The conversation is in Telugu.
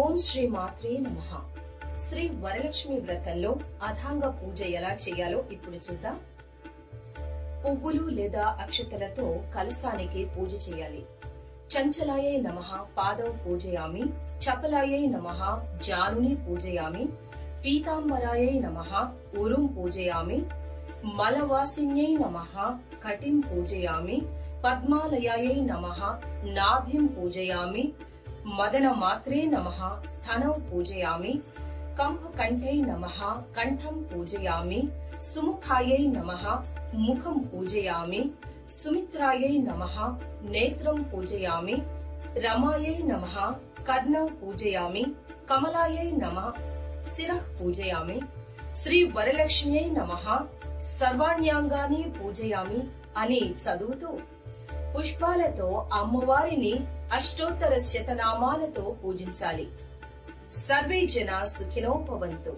ఓం శ్రీ మాత్రే నమ. శ్రీ వరలక్ష్మి వ్రతంలో అథాంగ పూజ ఎలా చేయాలో ఇప్పుడు చూద్దాం. పువ్వులు లేదా అక్షతలతో కలసానికి పూజ చేయాలి. చంచలాయై నమ పాదం పూజయామి చపలాయై నమ జానుని పూజయామి పీతాంబరాయై నమ ఉరుం పూజయామి మలవాసిన్యై నమ కటిం పూజయామి పద్మాలయాయై నమ నాభిం పూజయామి మదన మాత్రే నమ స్థనౌ పూజయామి కంభకంఠై నమ కంఠం పూజయామి సుముఖాయై నమ ముఖం పూజయామి సుమిత్రాయై నమ నేత్రం పూజయామి రమాయై నమ కర్ణం పూజయామి కమలాయై నమ శిరః పూజయామి శ్రీ వరలక్ష్మ్యై నమ సర్వాణ్యాంగాన్ని పూజయామి అని చదువుతూ పుష్పాలతో అమ్మవారిని అష్టోత్తర శతనామాలతో పూజించాలి. సర్వే జన సుఖినోపవంతు